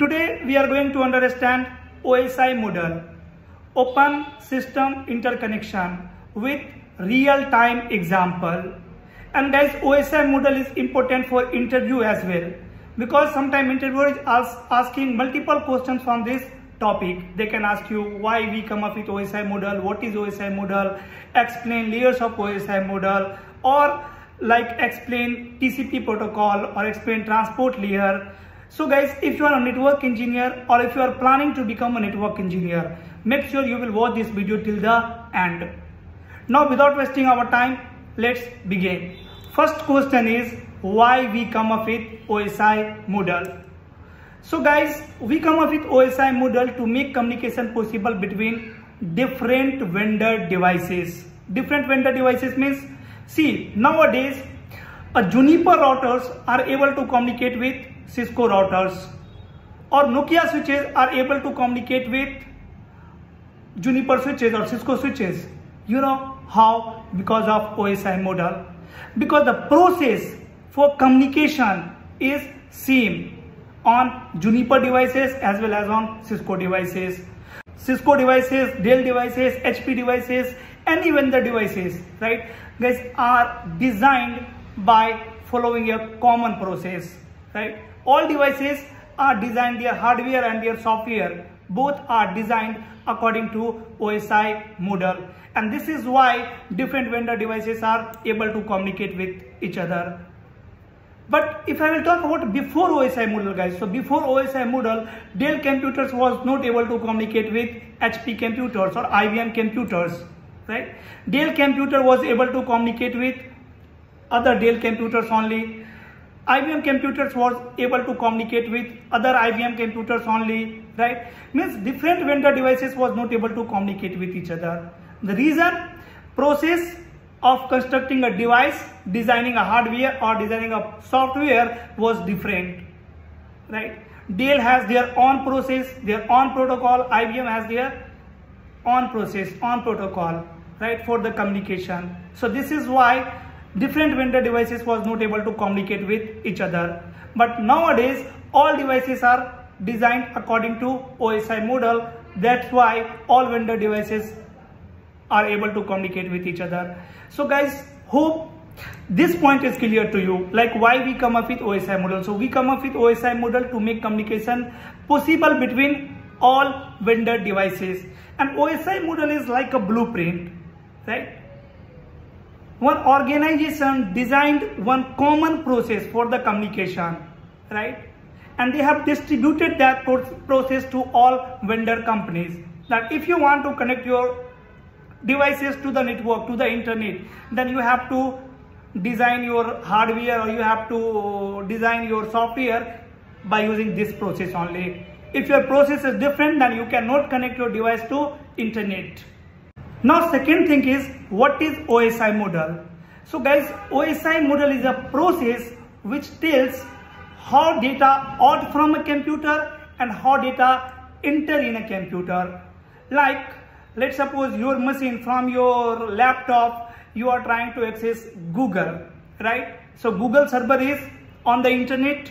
Today we are going to understand OSI model, Open System Interconnection with real-time example. And guys, OSI model is important for interview as well because sometimes interviewer is ask, asking multiple questions from this topic. They can ask you why we come up with OSI model, what is OSI model, explain layers of OSI model or like explain TCP protocol or explain transport layer. So guys, if you are a network engineer or if you are planning to become a network engineer, make sure you will watch this video till the end. Now without wasting our time, let's begin. First question is why we come up with OSI model. So guys, we come up with OSI model to make communication possible between different vendor devices. Different vendor devices means See, nowadays, a Juniper routers are able to communicate with Cisco routers or Nokia switches are able to communicate with Juniper switches or Cisco switches. You know how? Because of OSI model. Because the process for communication is same on Juniper devices as well as on Cisco devices. Cisco devices, Dell devices, HP devices, any vendor devices, right? Guys are designed by following a common process, right? All devices are designed, their hardware and their software, both are designed according to OSI model. And this is why different vendor devices are able to communicate with each other. But if I will talk about before OSI model guys, so before OSI model, Dell computers was not able to communicate with HP computers or IBM computers, right? Dell computer was able to communicate with other Dell computers only. IBM computers was able to communicate with other IBM computers only, right? Means different vendor devices was not able to communicate with each other. The reason process of constructing a device, designing a hardware or designing a software was different, right? Dell has their own process, their own protocol, IBM has their own process, own protocol, right, for the communication. So this is why different vendor devices was not able to communicate with each other. But nowadays, all devices are designed according to OSI model. That's why all vendor devices are able to communicate with each other. So guys, hope this point is clear to you, like why we come up with OSI model. So we come up with OSI model to make communication possible between all vendor devices. And OSI model is like a blueprint, right? One organization designed one common process for the communication, right? And they have distributed that process to all vendor companies. That if you want to connect your devices to the network, to the internet, then you have to design your hardware or you have to design your software by using this process only. If your process is different, then you cannot connect your device to internet. Now second thing is, what is OSI model? So guys, OSI model is a process which tells how data out from a computer and how data enter in a computer. Like let's suppose your machine from your laptop you are trying to access google right so google server is on the internet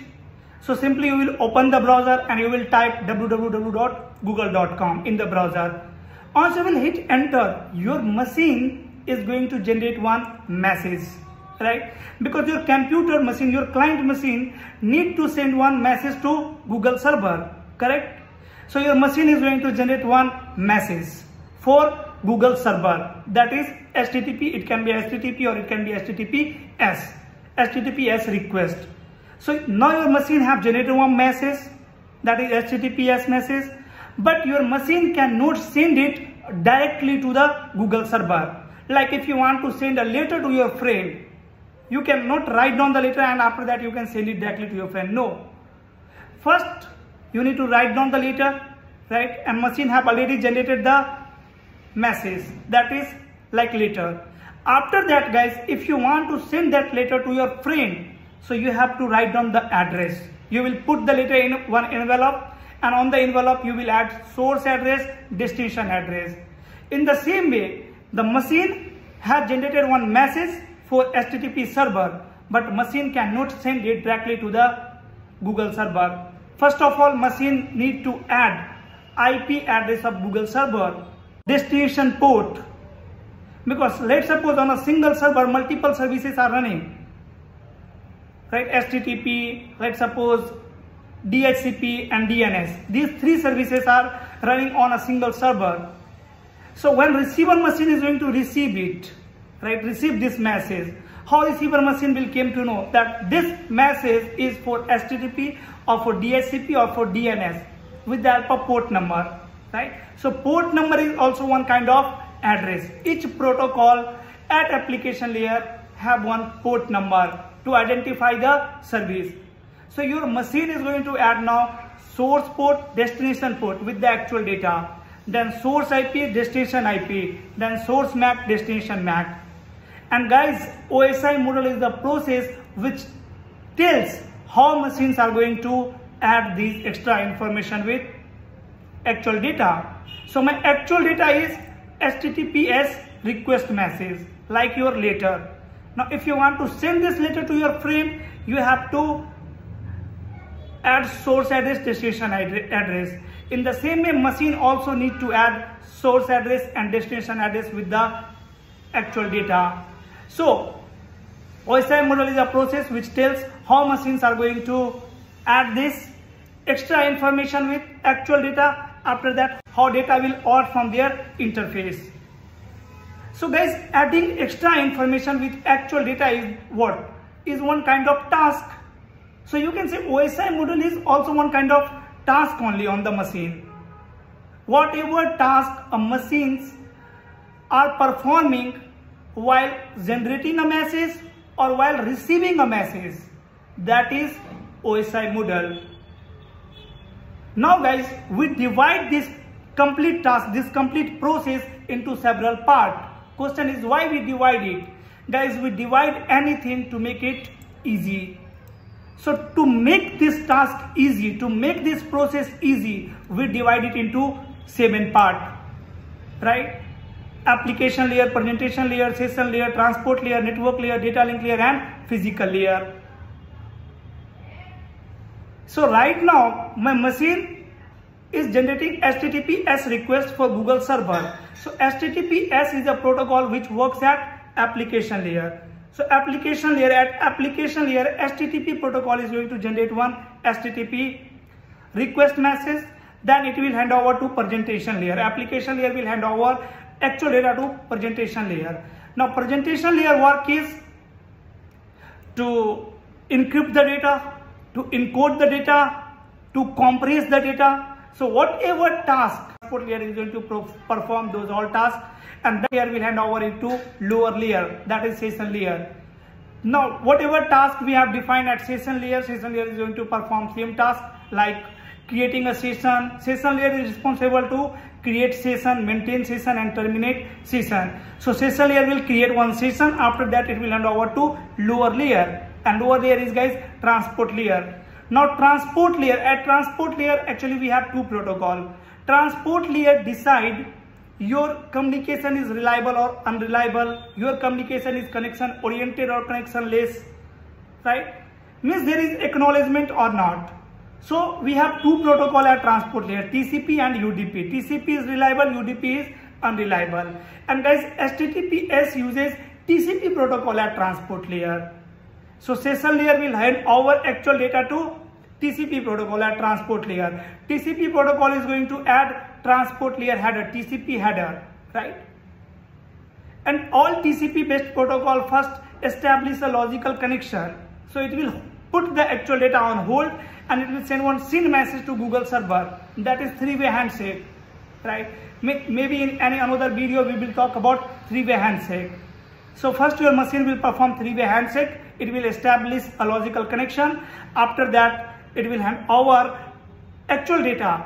so simply you will open the browser and you will type www.google.com in the browser once you will hit enter. Your machine is going to generate one message right? Because your computer machine your client machine need to send one message to google server correct? So your machine is going to generate one message for Google server. That is HTTP it can be HTTP or it can be HTTPS HTTPS request. So now your machine have generated one message. That is HTTPS message but your machine cannot send it directly to the Google server. Like if you want to send a letter to your friend you cannot write down the letter and after that you can send it directly to your friend. No. First you need to write down the letter right? And machine have already generated the message. That is like letter. After that guys if you want to send that letter to your friend so you have to write down the address. You will put the letter in one envelope and on the envelope you will add source address destination address in the same way the machine has generated one message for http server but machine cannot send it directly to the google server First of all, machine need to add IP address of Google server, destination port. Because let's suppose on a single server, multiple services are running. Right, HTTP, let's suppose DHCP and DNS. These three services are running on a single server. So when receiver machine is going to receive it, right, receive this message, how receiver machine will came to know that this message is for HTTP or for DHCP or for DNS with the help of port number, right? So port number is also one kind of address. Each protocol at application layer have one port number to identify the service. So your machine is going to add now source port, destination port with the actual data. Then source IP, destination IP. Then source MAC, destination MAC. And guys, OSI model is the process which tells how machines are going to add these extra information with actual data. So my actual data is HTTPS request message like your letter. Now if you want to send this letter to your friend, you have to add source address destination address. In the same way machine also need to add source address and destination address with the actual data. So OSI model is a process which tells how machines are going to add this extra information with actual data. After that how data will out from their interface. So guys adding extra information with actual data is what is one kind of task so you can say OSI module is also one kind of task only on the machine. Whatever task a machines are performing while generating a message or while receiving a message, that is OSI model. Now guys, we divide this complete task, this complete process into several parts. Question is why we divide it? Guys, we divide anything to make it easy. So to make this task easy, to make this process easy, we divide it into seven part, right? Application layer, presentation layer, session layer, transport layer, network layer, data link layer and physical layer. So right now my machine is generating HTTPS request for Google server. So HTTPS is a protocol which works at application layer. So application layer at application layer HTTP protocol is going to generate one HTTP request message then it will hand over to presentation layer. Application layer will hand over actual data to presentation layer. Now presentation layer work is to encrypt the data, to encode the data, to compress the data. So whatever task layer is going to perform those all tasks and then layer will hand over it to lower layer that is session layer. Now whatever task we have defined at session layer, session layer is going to perform same task like creating a session. Session layer is responsible to create session, maintain session and terminate session. So session layer will create one session after that it will hand over to lower layer and lower layer is guys transport layer. Now transport layer, at transport layer actually we have two protocol. Transport layer decide your communication is reliable or unreliable, your communication is connection oriented or connection less, right? Means there is acknowledgement or not. So we have two protocol at transport layer, TCP and UDP. TCP is reliable, UDP is unreliable. And guys, HTTPS uses TCP protocol at transport layer. So session layer will hand over actual data to TCP protocol at transport layer. TCP protocol is going to add transport layer header, TCP header, right? And all TCP based protocol first establish a logical connection. So it will put the actual data on hold and it will send one SYN message to Google server. That is three-way handshake, right? Maybe in any another video we will talk about three-way handshake. So first your machine will perform three-way handshake. It will establish a logical connection. After that, it will hand over actual data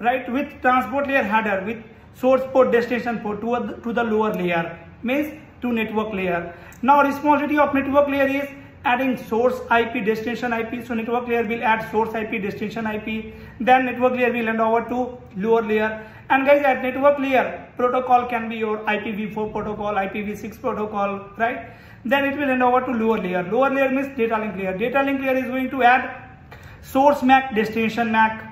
right with transport layer header with source port destination port to, a, to the lower layer means to network layer. Now responsibility of network layer is adding source ip destination ip so network layer will add source ip destination ip then network layer will hand over to lower layer. And guys at network layer protocol can be your ipv4 protocol ipv6 protocol right? Then it will hand over to lower layer. Lower layer means data link layer. Data link layer is going to add source MAC, destination MAC.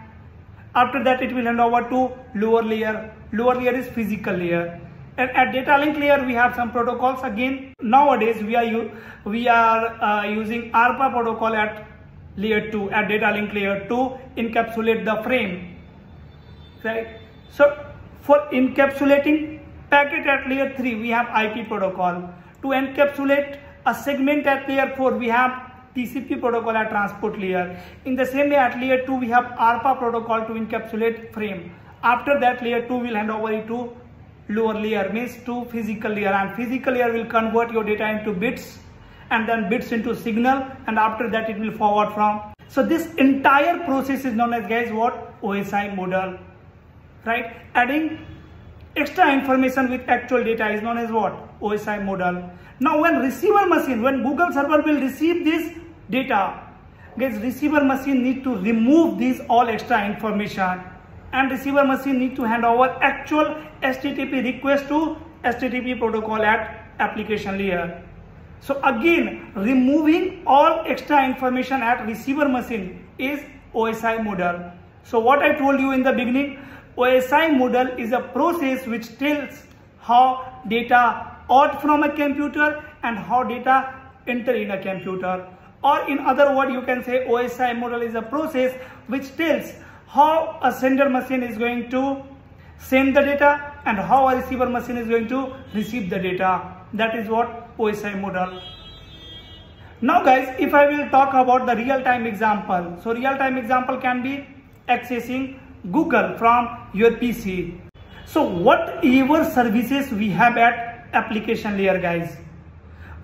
After that, it will hand over to lower layer. Lower layer is physical layer. And at data link layer, we have some protocols. Again, nowadays we are we are uh, using ARPA protocol at layer 2, at data link layer 2, encapsulate the frame. Right. So for encapsulating packet at layer 3, we have IP protocol. To encapsulate a segment at layer 4, we have TCP protocol at transport layer. In the same way at layer 2 we have ARPA protocol to encapsulate frame. After that layer 2 will hand over it to lower layer means to physical layer and physical layer will convert your data into bits and then bits into signal and after that it will forward from. So this entire process is known as guys what OSI model right adding extra information with actual data is known as what OSI model. Now when receiver machine when Google server will receive this data. Guys, receiver machine need to remove these all extra information and receiver machine need to hand over actual HTTP request to HTTP protocol at application layer. So again, removing all extra information at receiver machine is OSI model. So what I told you in the beginning, OSI model is a process which tells how data out from a computer and how data enter in a computer or in other word you can say OSI model is a process which tells how a sender machine is going to send the data and how a receiver machine is going to receive the data. That is what OSI model. Now guys, if I will talk about the real-time example. So real-time example can be accessing Google from your PC. So whatever services we have at application layer guys,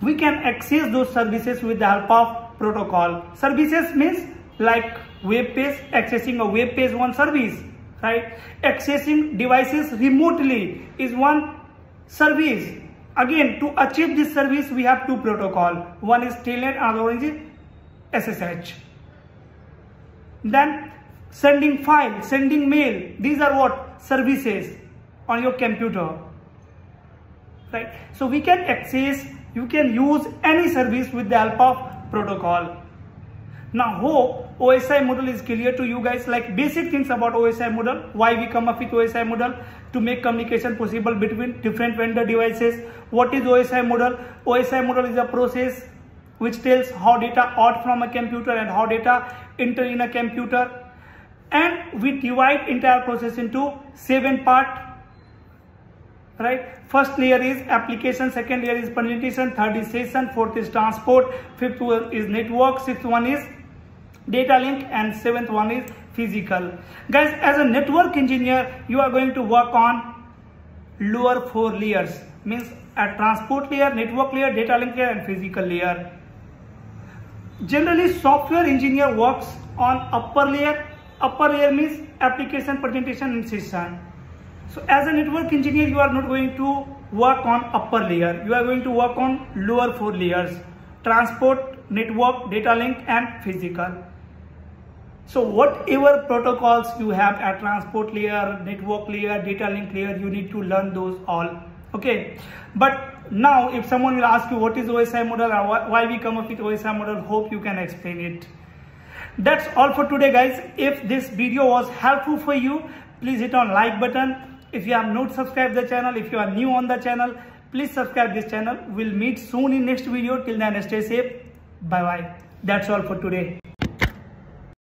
we can access those services with the help of protocol. Services means like web page, accessing a web page one service, right? Accessing devices remotely is one service. Again, to achieve this service, we have two protocol. One is Telnet, another one is SSH. Then sending file, sending mail. These are what? Services on your computer. Right? So we can access, you can use any service with the help of protocol. Now hope OSI model is clear to you guys like basic things about OSI model, why we come up with OSI model to make communication possible between different vendor devices. What is OSI model? OSI model is a process which tells how data out from a computer and how data enter in a computer and we divide entire process into seven part right? First layer is application second layer is presentation third is session fourth is transport fifth one is network sixth one is data link and seventh one is physical. Guys as a network engineer you are going to work on lower four layers. Means at transport layer network layer data link layer and physical layer. Generally software engineer works on upper layer. Upper layer means application presentation and session so as a network engineer, you are not going to work on upper layer. You are going to work on lower four layers. Transport, network, data link and physical. So whatever protocols you have at transport layer, network layer, data link layer, you need to learn those all. Okay. But now if someone will ask you what is OSI model uh, or why we come up with OSI model, hope you can explain it. That's all for today guys. If this video was helpful for you, please hit on like button if you have not subscribed the channel, if you are new on the channel, please subscribe this channel. We'll meet soon in next video. Till then, stay safe. Bye bye. That's all for today.